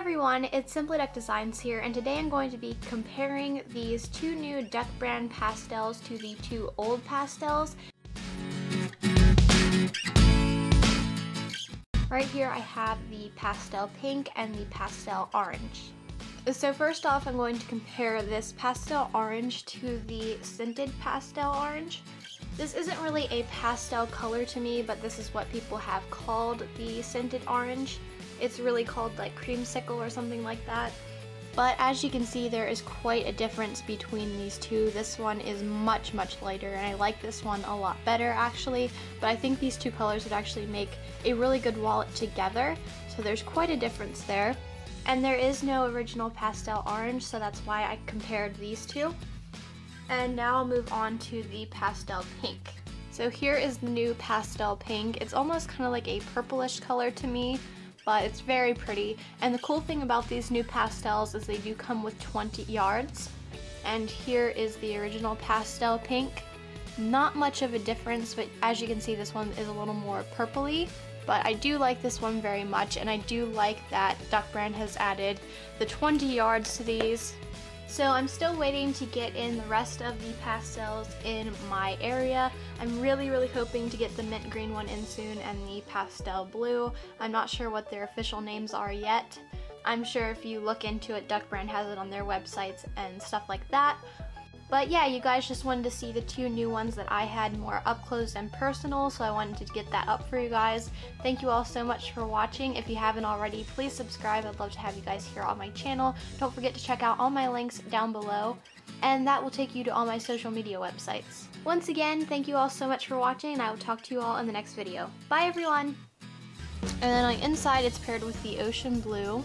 everyone, it's Simply Duck Designs here, and today I'm going to be comparing these two new Duck brand pastels to the two old pastels. Right here I have the pastel pink and the pastel orange. So first off, I'm going to compare this pastel orange to the scented pastel orange. This isn't really a pastel color to me, but this is what people have called the scented orange. It's really called like creamsicle or something like that. But as you can see, there is quite a difference between these two. This one is much, much lighter, and I like this one a lot better actually. But I think these two colors would actually make a really good wallet together. So there's quite a difference there. And there is no original pastel orange, so that's why I compared these two. And now I'll move on to the pastel pink. So here is the new pastel pink. It's almost kind of like a purplish color to me, but it's very pretty. And the cool thing about these new pastels is they do come with 20 yards. And here is the original pastel pink. Not much of a difference, but as you can see, this one is a little more purpley. But I do like this one very much, and I do like that Duck Brand has added the 20 yards to these. So I'm still waiting to get in the rest of the pastels in my area. I'm really, really hoping to get the mint green one in soon and the pastel blue. I'm not sure what their official names are yet. I'm sure if you look into it, Duck Brand has it on their websites and stuff like that. But yeah, you guys just wanted to see the two new ones that I had more up close and personal, so I wanted to get that up for you guys. Thank you all so much for watching. If you haven't already, please subscribe. I'd love to have you guys here on my channel. Don't forget to check out all my links down below, and that will take you to all my social media websites. Once again, thank you all so much for watching, and I will talk to you all in the next video. Bye everyone! And then on the inside, it's paired with the ocean blue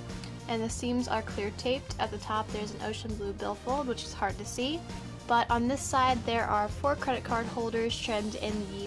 and the seams are clear taped. At the top there's an ocean blue billfold, which is hard to see but on this side there are four credit card holders trimmed in the